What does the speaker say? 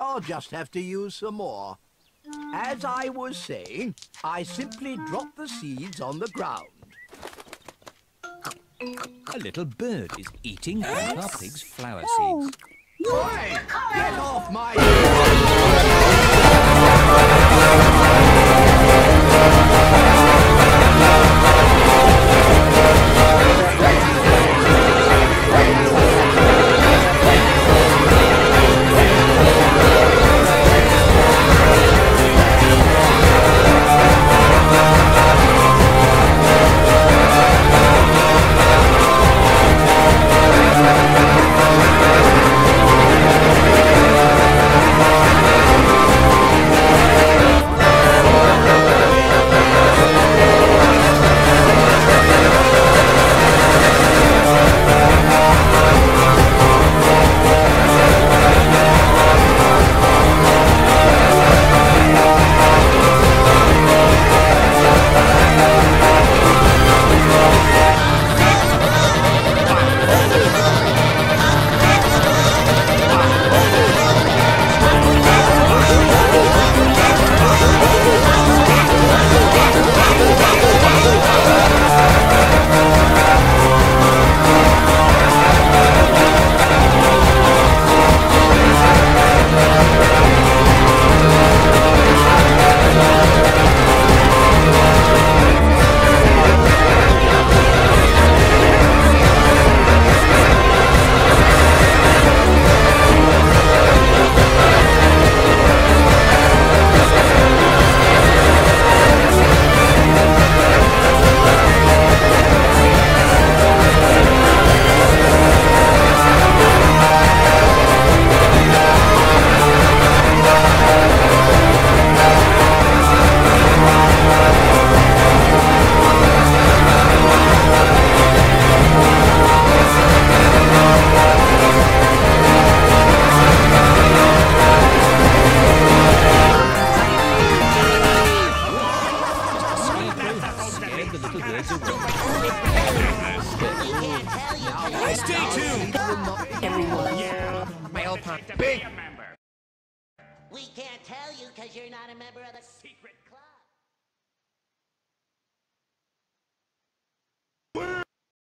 I'll just have to use some more. As I was saying, I simply drop the seeds on the ground. A little bird is eating Grandpa Pig's flower Oh, seeds. Oi! Get off my... everyone. My old punk. Big We can't tell you because you're not a member of the secret